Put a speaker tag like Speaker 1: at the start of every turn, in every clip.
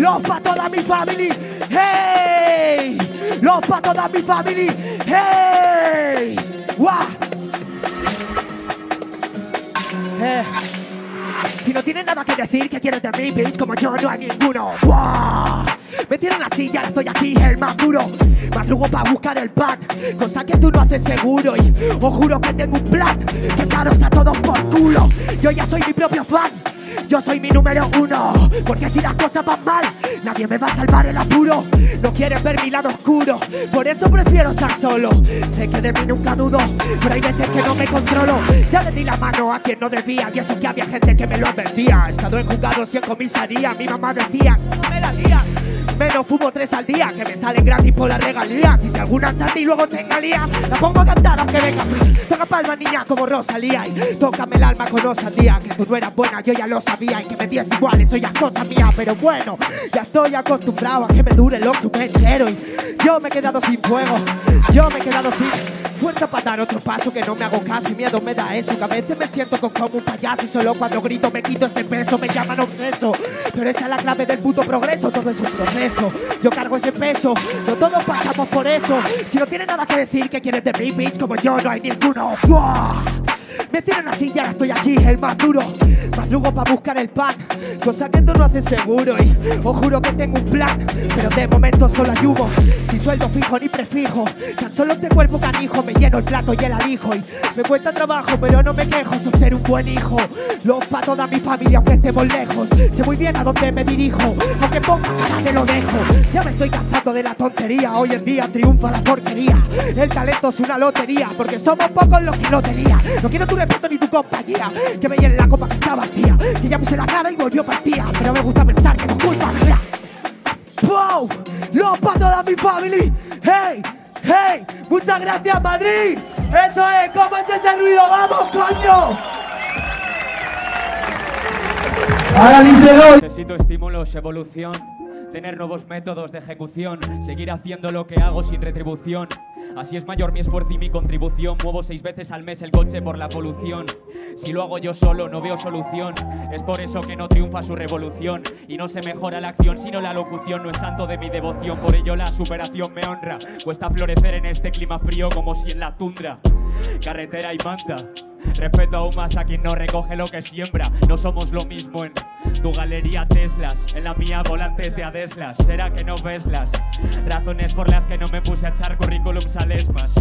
Speaker 1: Los pa' toda mi family. Hey. Los pa' toda mi family. Hey. Eh. Si no tienes nada que decir, ¿qué quieres de mí, bitch? Como yo no hay ninguno. Me tiran así, ya estoy aquí, el más duro. Madrugo para buscar el pan, cosa que tú no haces seguro. Y os juro que tengo un plan, que daros a todos por culo. Yo ya soy mi propio fan. Yo soy mi número uno, porque si las cosas van mal, nadie me va a salvar el apuro. No quieres ver mi lado oscuro, por eso prefiero estar solo. Sé que de mí nunca dudo, pero hay veces que no me controlo. Ya le di la mano a quien no debía, y eso que había gente que me lo advertía. He estado en juzgados en comisaría, mi mamá decía, no me la. Menos fumo tres al día, que me salen gratis por la regalía. Si se alguna chata y luego se engalía, la pongo a cantar aunque venga. Toca palma, niña, como Rosalía. Y tócame el alma con osadía. Que tú no eras buena, yo ya lo sabía. Y que me dies igual, eso ya es cosa mía. Pero bueno, ya estoy acostumbrado a que me dure lo que entero. Y yo me he quedado sin fuego, yo me he quedado sin. Fuerza para dar otro paso que no me hago caso y miedo me da eso. Que a veces me siento como un payaso y solo cuando grito me quito ese peso, me llaman obseso. Pero esa es la clave del puto progreso, todo es un proceso. Yo cargo ese peso, no todos pasamos por eso. Si no tienes nada que decir, que quieres de mí, bitch? Como yo no hay ninguno. Me tiran así y ahora estoy aquí, el más duro. Madrugo para buscar el pan, cosa que tú no haces seguro. Y os juro que tengo un plan, pero de momento solo hay humo. Sin sueldo fijo ni prefijo, tan solo este cuerpo canijo. Me lleno el plato y el alijo. Y me cuesta trabajo, pero no me quejo, soy ser un buen hijo. Los pa' toda mi familia, aunque estemos lejos. Sé muy bien a dónde me dirijo, aunque ponga cara te lo dejo. Ya me estoy cansando de la tontería, hoy en día triunfa la porquería. El talento es una lotería, porque somos pocos los que lo tenían. No quiero tu respeto ni tu compañía, que me llene la copa que está vacía. Que ya puse la cara y volvió partida, pero me gusta pensar que no es culpa mía. ¡Wow! ¡Los pa' toda mi family! ¡Hey! ¡Hey! ¡Muchas gracias, Madrid! ¡Eso es! ¿Cómo es ese ruido? ¡Vamos, coño!
Speaker 2: Ahora díselo.
Speaker 3: Necesito estímulos, evolución, tener nuevos métodos de ejecución, seguir haciendo lo que hago sin retribución. Así es mayor mi esfuerzo y mi contribución. Muevo seis veces al mes el coche por la polución. Si lo hago yo solo, no veo solución. Es por eso que no triunfa su revolución. Y no se mejora la acción, sino la locución. No es santo de mi devoción, por ello la superación me honra. Cuesta florecer en este clima frío como si en la tundra. Carretera y manta. Respeto aún más a quien no recoge lo que siembra. No somos lo mismo en tu galería Teslas, en la mía volantes de Adeslas. ¿Será que no veslas? Razones por las que no me puse a echar currículums a lesmas.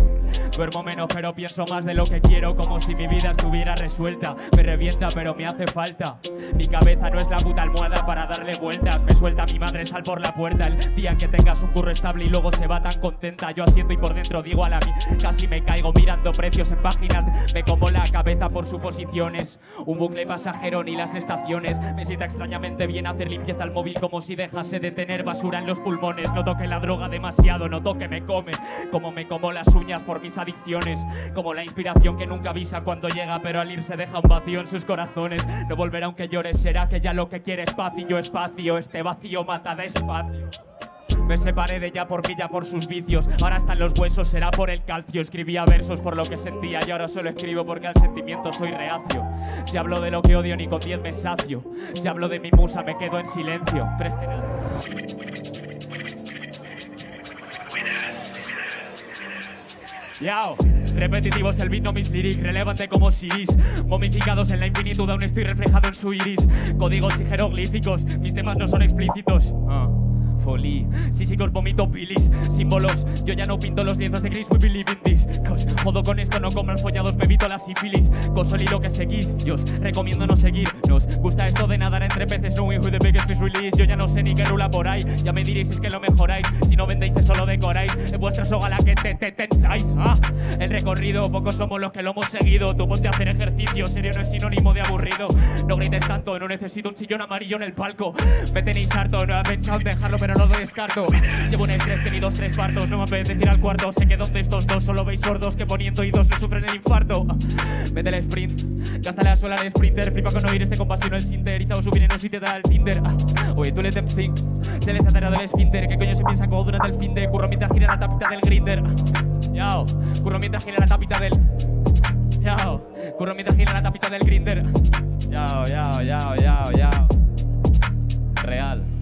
Speaker 3: Duermo menos pero pienso más de lo que quiero Como si mi vida estuviera resuelta. Me revienta pero me hace falta. Mi cabeza no es la puta almohada para darle vueltas. Me suelta mi madre sal por la puerta. El día que tengas un curro estable y luego se va tan contenta Yo asiento y por dentro digo a la mi Casi me caigo mirando precios en páginas. Me como la cabeza por suposiciones. Un bucle pasajero ni las estaciones. Me sienta extrañamente bien hacer limpieza al móvil Como si dejase de tener basura en los pulmones. No toque la droga demasiado, no toque me come. Como me como las uñas por mis adicciones Como la inspiración que nunca avisa cuando llega Pero al irse deja un vacío en sus corazones No volverá aunque llore, será que ya lo que quiere es paz y yo espacio Este vacío mata despacio me separé de ella por pilla por sus vicios. Ahora están los huesos, será por el calcio. Escribía versos por lo que sentía y ahora solo escribo porque al sentimiento soy reacio. Si hablo de lo que odio, ni con diez me sacio. Si hablo de mi musa, me quedo en silencio. Presten Yao, repetitivos el beat, no mis lyrics, relevante como Siris, momificados en la infinitud, aún estoy reflejado en su iris, códigos y jeroglíficos, mis temas no son explícitos. Ah, Folí, sísicos, vomito, pilis, símbolos, yo ya no pinto los lienzos de gris, we believe in this, cause jodo con esto, no como follados, me evito la sífilis, cosol y lo que seguís, yo os recomiendo no seguir, nos gusta esto de nadar entre peces, knowing who the biggest fish release, yo ya no sé ni qué rula por ahí, ya me diréis si es que lo mejoráis, si no vendéis eso lo decoráis, en vuestra soga la que te, te tensáis, ah, el recorrido, pocos somos los que lo hemos seguido, tú ponte a hacer ejercicio, serio no es sinónimo de aburrido, no grites tanto, no necesito un sillón amarillo en el palco, me tenéis harto, no he pensado en dejarlo pero no lo descarto, llevo un estrés que ni dos, tres partos, no me apetece ir al cuarto, sé que donde estos dos solo veis sordos que poniendo y dos no sufren el infarto, vete el sprint, gasta la suela al sprinter, flipa con oír este compasión el sinter, hizo subir en un sitio al Tinder, ah, oye tú le think, se les ha tirado el esfínter, ¿qué coño se piensa como durante el fin de curro mientras gira la tapita del grinder, Yao, curro mientras gira la tapita del. Yao, curro mientras gira la tapita del grinder. Yao, yao, yao, yao, yao. Real.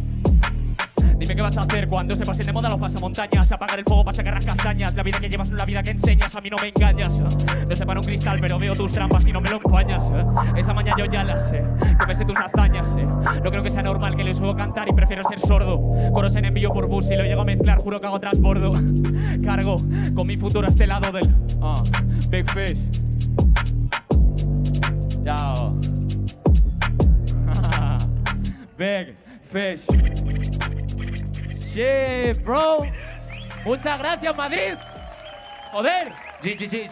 Speaker 3: Vas a hacer cuando se pasen de moda los pasamontañas? Apagar el fuego para sacar las castañas. La vida que llevas no la vida que enseñas, a mí no me engañas. ¿eh? No separo un cristal, pero veo tus trampas y no me lo empañas. ¿eh? Esa mañana yo ya la sé, que me sé tus hazañas. ¿eh? No creo que sea normal que les oigo cantar y prefiero ser sordo. Coros en envío por bus y lo llego a mezclar, juro que hago transbordo. Cargo con mi futuro a este lado del. Ah, Big Fish. Chao. Big Fish. Shit, bro. Muchas gracias, Madrid. Joder.
Speaker 4: G, G, G,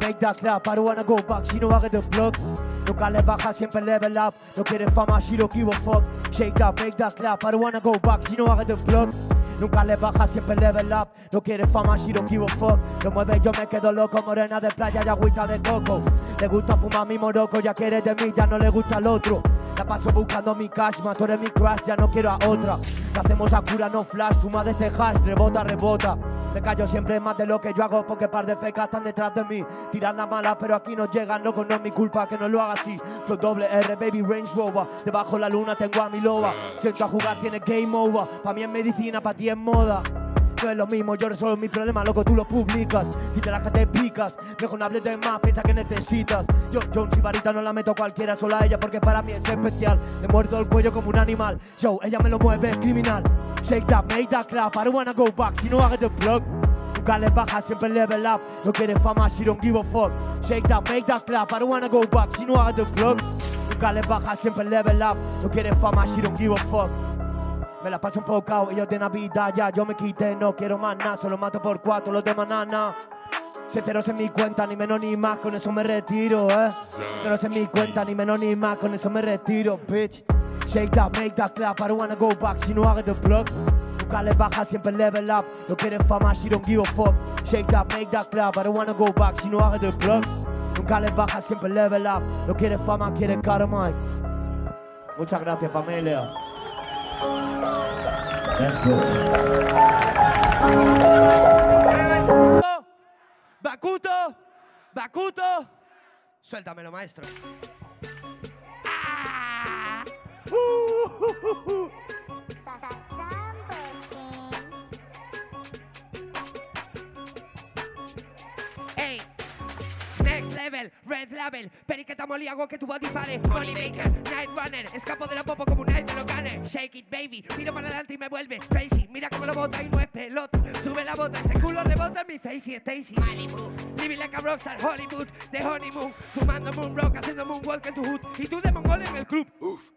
Speaker 5: Make that clap. I don't wanna go back. She know I get the plug. Nunca le baja, siempre level up. No quiere fama, she don't give a fuck. Shake that, make that clap. I don't wanna go back. She know I get the plug. Nunca le baja, siempre level up. No quiere fama, she don't give a fuck. Lo mueve, yo me quedo loco. Morena de playa y agüita de coco. Le gusta fumar mi moroco, ya quiere de mí, ya no le gusta al otro. La paso buscando mi cash, más tú eres mi crush, ya no quiero a otra. La hacemos a cura, no flash, fuma de este hash, rebota, rebota. Me callo siempre más de lo que yo hago porque par de fecas están detrás de mí. Tiran la mala, pero aquí no llegan, loco, no es mi culpa que no lo haga así. Flow doble R, baby Range Rover. Debajo la luna tengo a mi loba. Siento a jugar, tiene game over. Pa' mí es medicina, pa' ti es moda. Es lo mismo, yo resuelvo mis problemas, loco, tú lo publicas. Si te que te picas, mejor no hables de más, piensa que necesitas. Yo, yo un sibarita no la meto cualquiera, solo a ella porque para mí es especial. Le muerdo el cuello como un animal. Yo, ella me lo mueve, es criminal. Shake that, make that clap, I don't wanna go back, si no hagas the plug. Nunca le baja, siempre level up. No quiere fama, she don't give a fuck. Shake that, make that clap, I don't wanna go back, si no hagas the plug. Nunca le baja, siempre level up. No quiere fama, she don't give a fuck. Me la paso enfocado, ellos de Navidad ya yo me quité, no quiero más nada, solo mato por cuatro, los demás nada. Si ceros en mi cuenta, ni menos ni más, con eso me retiro, eh. Ceros en mi cuenta, ni menos ni más, con eso me retiro, bitch. Shake that, make that clap, I don't wanna go back, si no hagas the plug. Nunca le baja, siempre level up, no quiere fama, she don't give a fuck. Shake that, make that clap, I don't wanna go back, si no hagas the plug. Nunca le baja, siempre level up, no quiere fama, quiere cara, Mike. Muchas gracias, familia.
Speaker 1: Bakuto, Bakuto, suéltamelo, maestro. Ey, Next level, red label, periqueta molly hago que tu body pare. Money maker, night runner, escapo de la popo como un night de lo gunner Shake it baby, miro para adelante y me vuelve crazy. Mira cómo lo bota y no es pelota. Sube la bota, ese culo rebota en mi face y Stacy. Malibu, living like a rockstar Hollywood, de honeymoon. Fumando moon rock, haciendo moonwalk en tu hood. Y tú de mongol en el club.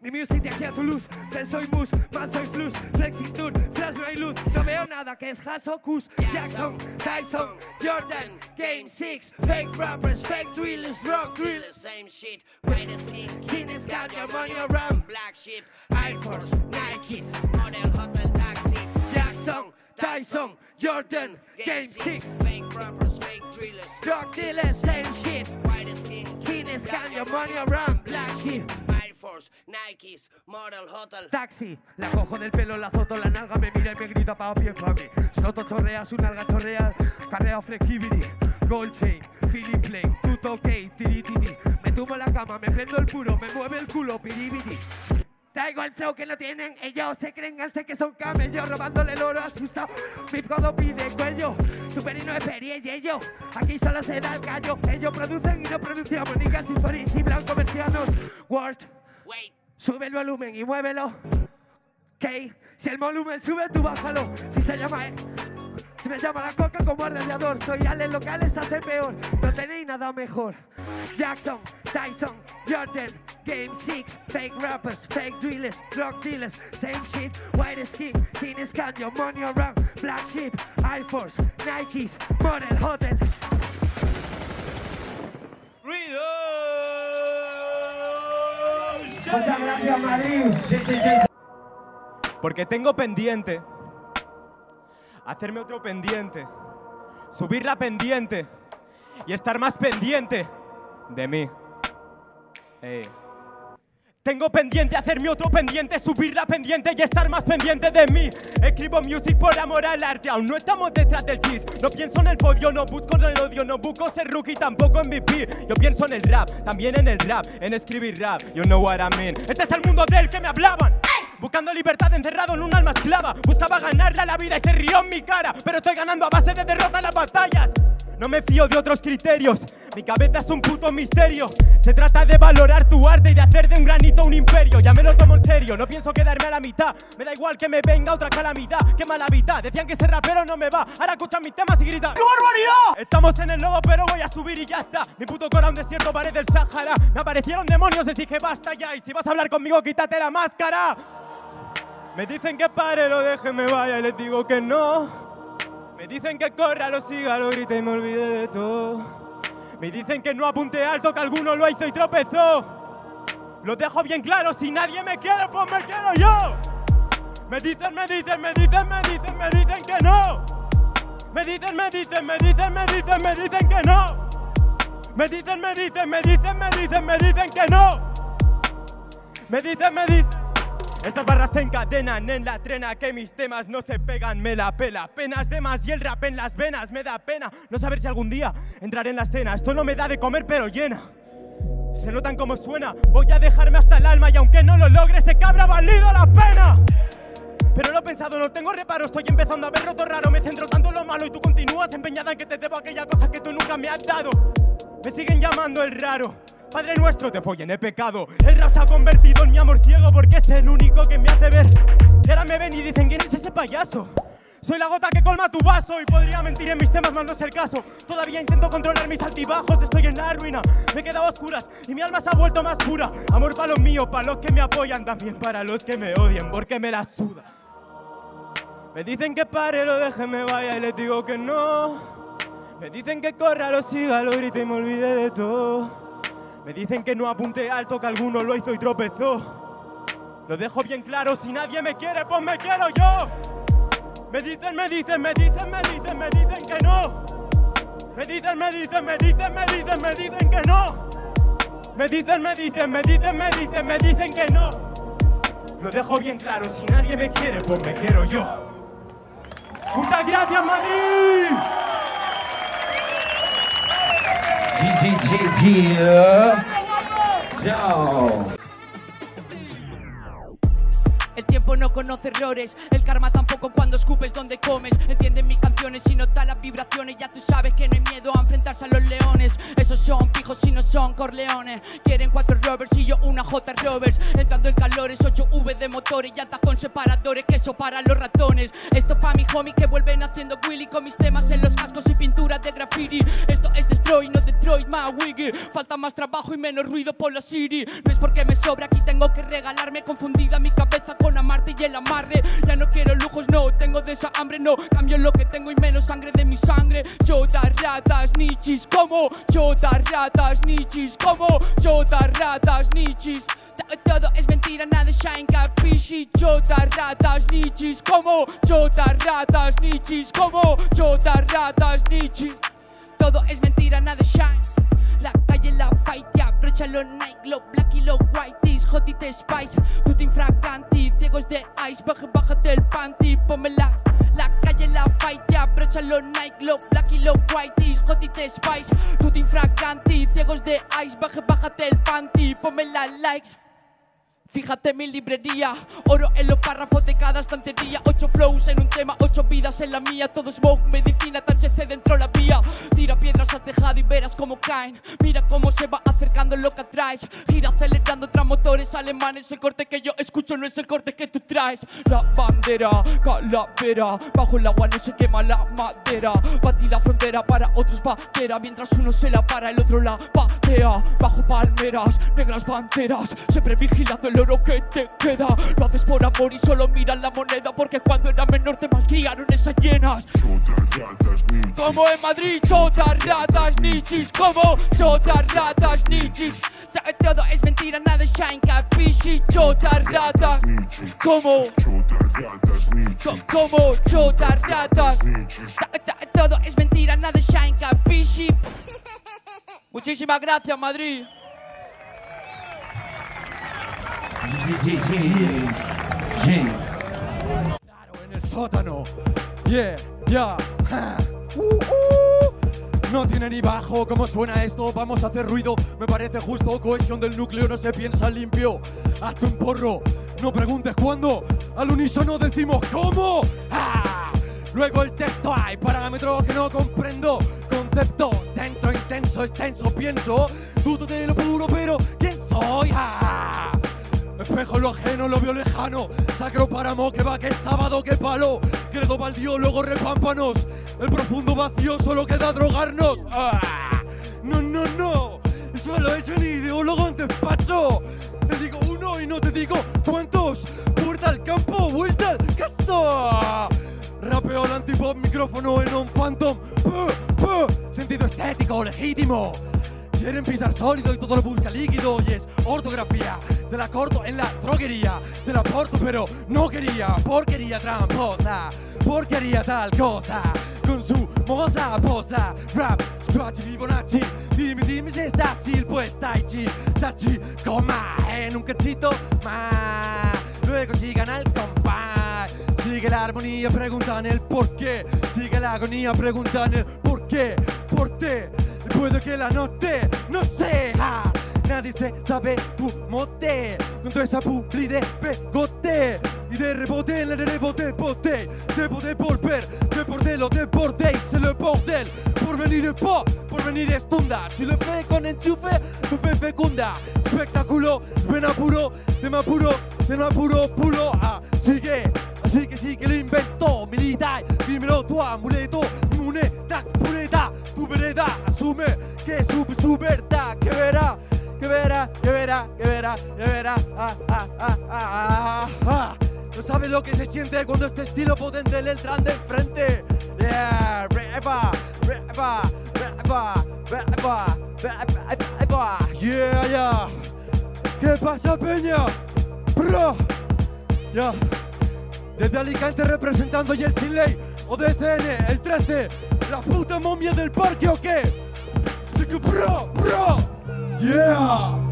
Speaker 1: Mi music de aquí a Toulouse, Te soy mus, más soy plus Flexitud, flash no hay luz. No veo nada que es Hasokus, Jackson, Tyson, Jordan, Game 6, fake rappers, fake drillers, rock drillers, same shit, greatest king, king is got your money around, black sheep, Air Force, Nikes, model hotel taxi, Jackson, Tyson, Jordan, Game 6, fake rappers, fake drillers, drug dealers, same shit, greatest king, king is got your money around, black sheep, Air Force, Nikes, model hotel taxi, la cojo del pelo, la azoto la nalga, me mira y me grita pa' pie pa' mí. Soto chorrea, su nalga chorrea, carrea flexibility, gold chain, feeling plane, tuto ok, tiri tiri. Me tumbo en la cama, me prendo el puro, me mueve el culo, piribiri. Traigo el flow que no tienen, ellos se creen alce que son camellos, robándole el oro a sus Mi codo pide cuello, superino de feria y ello. Aquí solo se da el gallo, ellos producen y no producíamos, ni casi y blanco mercianos. Word, sube el volumen y muévelo. Ok, si el volumen sube, tú bájalo. Si se llama, eh, si me llama la coca como radiador, soy Ale locales, hace peor. No tenéis nada mejor. Jackson, Tyson, Jordan, Game 6, fake rappers, fake drillers, drug dealers, same shit, white skin, thin scan, your money around, black sheep, Air Force, Nikes, model, hotel.
Speaker 6: Muchas gracias, Madrid.
Speaker 7: Sí, sí, sí. Porque tengo pendiente hacerme otro pendiente, subir la pendiente y estar más pendiente de mí. Tengo pendiente hacerme otro pendiente, subir la pendiente y estar más pendiente de mí. Escribo music por amor al arte, aún no estamos detrás del cheese. No pienso en el podio, no busco el odio, no busco ser rookie, tampoco en MVP. Yo pienso en el rap, también en el rap, en escribir rap. You know what I mean. Este es el mundo del que me hablaban. Buscando libertad encerrado en un alma esclava. Buscaba ganarle a la vida y se rió en mi cara. Pero estoy ganando a base de derrota en las batallas. No me fío de otros criterios. Mi cabeza es un puto misterio. Se trata de valorar tu arte y de hacer de un granito un imperio. Ya me lo tomo en serio, no pienso quedarme a la mitad. Me da igual que me venga otra calamidad. Qué mala vida. Decían que ser rapero no me va. Ahora escuchan mis temas y gritan. ¡Qué barbaridad! Estamos en el lobo, pero voy a subir y ya está. Mi puto cora un desierto, pared del Sahara. Me aparecieron demonios, les dije basta ya. Y si vas a hablar conmigo, quítate la máscara. Me dicen que pare, lo deje, me vaya y les digo que no. Me dicen que corra, lo siga, lo grite y me olvide de todo. Me dicen que no apunte alto, que alguno lo hizo y tropezó. Lo dejo bien claro, si nadie me quiere, pues me quiero yo. Me dicen, me dicen, me dicen, me dicen, me dicen que no. Me dicen, me dicen, me dicen, me dicen, me dicen que no. Me dicen, me dicen, me dicen, me dicen, me dicen que no. Me dicen, me dicen. Estas barras te encadenan en la trena que mis temas no se pegan, me la pela. Penas de más y el rap en las venas me da pena. No saber si algún día entraré en la escena. Esto no me da de comer, pero llena. Se notan como suena. Voy a dejarme hasta el alma y aunque no lo logre, se cabra valido la pena. Pero lo he pensado, no tengo reparo, estoy empezando a ver roto raro. Me centro tanto en lo malo y tú continúas empeñada en que te debo aquella cosa que tú nunca me has dado. Me siguen llamando el raro. Padre nuestro, te follen, he pecado. El rap se ha convertido en mi amor ciego porque es el único que me hace ver. Y ahora me ven y dicen, ¿quién es ese payaso? Soy la gota que colma tu vaso y podría mentir en mis temas, mas no es el caso. Todavía intento controlar mis altibajos, estoy en la ruina. Me he quedado a oscuras y mi alma se ha vuelto más pura. Amor para los míos, para los que me apoyan, también para los que me odian, porque me la suda. Me dicen que pare, lo deje, me vaya y les digo que no. Me dicen que corra, lo siga, lo grite y me olvide de todo. Me dicen que no apunte alto, que alguno lo hizo y tropezó. Lo dejo bien claro, si nadie me quiere, pues me quiero yo. Me dicen, me dicen, me dicen, me dicen, me dicen que no. Me dicen, me dicen, me dicen, me dicen, me dicen que no. Me dicen, me dicen, me dicen, me dicen, me dicen que no. Lo dejo bien claro, si nadie me quiere, pues me quiero yo. Muchas gracias, Madrid.
Speaker 6: GGGG. Chao.
Speaker 8: El tiempo no conoce errores, el karma tampoco cuando escupes donde comes. Entienden mis canciones y nota las vibraciones. Ya tú sabes que no hay miedo a enfrentarse a los leones. Esos son pijos y no son corleones. Quieren cuatro rovers y yo una J rovers. Entrando en calores, 8 V de motores, llantas con separadores, queso para los ratones. Esto pa' mi homie que vuelven haciendo Willy con mis temas en los cascos y pinturas de graffiti. Esto es Destroy, no Detroit, más wiggy. Falta más trabajo y menos ruido por la city. No es porque me sobra, aquí tengo que regalarme confundida mi cabeza con amarte y el amarre. Ya no quiero lujos, no, tengo de esa hambre, no. Cambio lo que tengo y menos sangre de mi sangre. Chotas, ratas, nichis, como. Chotas, ratas, nichis, como. Chotas, ratas, nichis. Todo es mentira, nada shine, capisci Chotas, ratas, nichis, como Chotas, ratas, nichis, como Chotas, ratas, nichis Todo es mentira, nada shine la calle la fight, ya, brocha los Nike, los black y los whiteys, hotite spice, tutti infraganti, ciegos de ice, baja, bájate el panty, pómela. La calle la fight, ya, brocha los Nike, los black y los whiteys, hotite spice, tutti infraganti, ciegos de ice, baja, bájate el panty, pómela likes. Fíjate mi librería, oro en los párrafos de cada estantería. Ocho flows en un tema, ocho vidas en la mía. Todo smoke, medicina, THC dentro la vía. Tira piedras al tejado y verás cómo caen. Mira cómo se va acercando lo que atraes. Gira acelerando tras motores alemanes. El corte que yo escucho no es el corte que tú traes. La bandera, calavera Bajo el agua no se quema la madera. Batí la frontera para otros patera Mientras uno se la para, el otro la patea. Bajo palmeras, negras banderas Siempre vigilando el oro que te queda. Lo haces por amor y solo miras la moneda Porque cuando era menor te malcriaron esas llenas. Como en Madrid, chotas, ratas, nichis Como chotas, ratas, nichis Todo es mentira, nada es shine, capisci. Chotas, ratas Como Co- Como chotas, ratas Ta- ta- Todo es mentira, nada es shine, capisci. Muchísimas gracias, Madrid
Speaker 9: en el sótano. Yeah, yeah. Uh, uh. No tiene ni bajo, ¿cómo suena esto? Vamos a hacer ruido, me parece justo. Cohesión del núcleo no se piensa limpio. Hazte un porro, no preguntes cuándo. Al unísono decimos cómo. ¡Ah! Luego el texto hay parámetros que no comprendo. Conceptos dentro, intenso, extenso, pienso. Dudo de lo puro, pero ¿quién soy? ¡Ah! Espejo lo ajeno, lo veo lejano. Sacro páramo que va que sábado, que palo. Credo baldío, luego repámpanos. El profundo vacío solo queda drogarnos. ¡Ah! No, no, no. Solo es un ideólogo en despacho. Te digo uno y no te digo cuántos. Puerta al campo, vuelta al caso. Rapeo al antipop, micrófono en un phantom. Sentido estético, legítimo. Quieren pisar sólido y todo lo busca líquido y es ortografía. Te la corto en la droguería, te la porto pero no quería. Porquería tramposa, porquería tal cosa. Con su moza posa, rap, scratch, Fibonacci. Dime, dime si está chill, pues tai chi, tachi, coma en un cachito más. Luego sigan al compás. Sigue la armonía, preguntan el por qué. Sigue la agonía, preguntan el por qué. Por qué, puede que la note, no sé. Nadie se sabe tu mote. Con toda esa publi de pegote. Y de rebote, le rebote, bote. Debo de volver, de bordelo, de bordel. C'est le bordel. Por venir po, por venir es tunda. Si le fe con enchufe, tu fe fecunda. Espectáculo, ven apuro, tema puro, tema puro, puro. Ah, sigue, así que sí que lo inventó. Militar, dímelo tu amuleto, moneda, pureta, tu vereda. Asume que es su, su verdad, que verá. Verá, que verá, que verá. Ah, ah, ah. No sabes lo que se siente cuando este estilo potente le entran de frente. Yeah, reba, reba, reba, reba, reba. Yeah, yeah. ¿Qué pasa, Peña? Bro. Ya. Desde Alicante representando y el Sin Ley. O DCN, el 13. La puta momia del parque o qué? Bro, bro. Yeah.